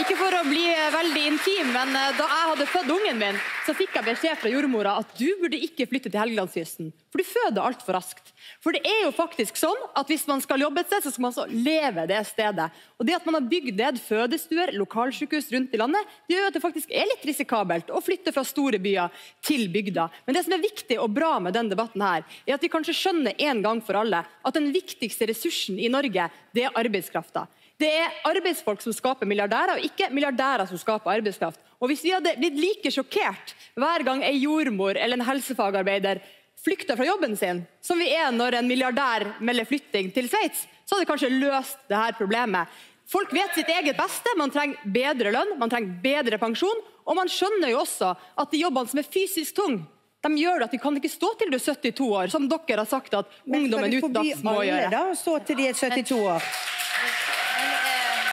Ikke for å bli veldig intim, men eh, da jeg hadde født ungen min, så fikk jeg beskjed fra jordmora at du burde ikke flytte til Helgelandskysten, for du føder altfor raskt. For det er jo faktisk sånn at hvis man skal jobbe et sted, så skal man så leve det stedet. Og det at man har bygd ned fødestuer, lokalsykehus rundt i landet, det gjør at det faktisk er litt risikabelt å flytte fra store byer til bygda. Men det som er viktig og bra med denne debatten her, er at vi kanskje skjønner en gang for alle at den viktigste ressursen i Norge, det er arbeidskrafta. Det er arbeidsfolk som skaper milliardærer, og ikke milliardærer som skaper arbeidskraft. Og Hvis vi hadde blitt like sjokkert hver gang en jordmor eller en helsefagarbeider flykta fra jobben sin, som vi er når en milliardær melder flytting til Sveits, så hadde vi kanskje løst dette problemet. Folk vet sitt eget beste. Man trenger bedre lønn, man trenger bedre pensjon. Og man skjønner jo også at de jobbene som er fysisk tunge, de gjør at de kan ikke stå til du er 72 år, som dere har sagt at ungdommen utdannes må gjøre. Men skal vi forby alle da å stå til de er 72 år?